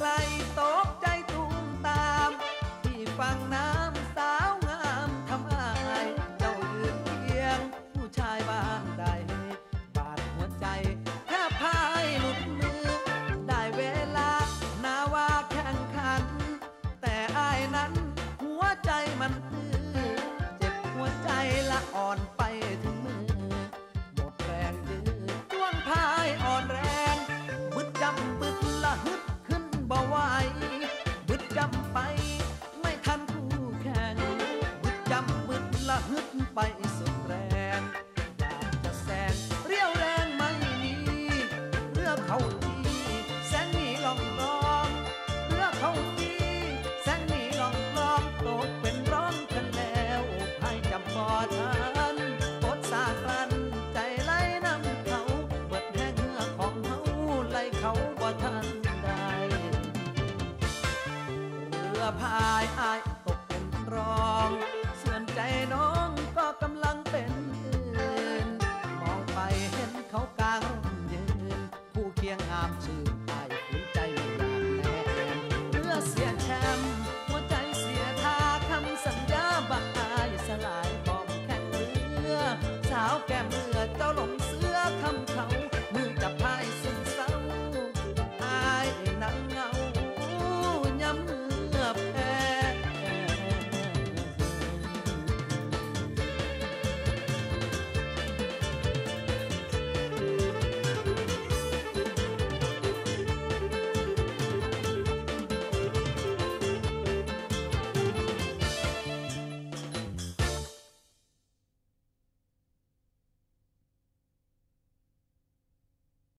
like ไป ไม่ทันคู่แข่งบึดจำบึดละฮึดไปสุดแรงอยากจะแซงเรียวแรงไม่มีเรือเขาดีแซงหนีลองลองเรือเขาดีแซงหนีลองลองตกเป็นร้องกันแล้วใครจำบอทา อพายอายตกเป็นรอง ส่วนใจน้องก็กำลังเป็นอื่น มองไปเห็นเขากางยืน ผู้เคียงงาม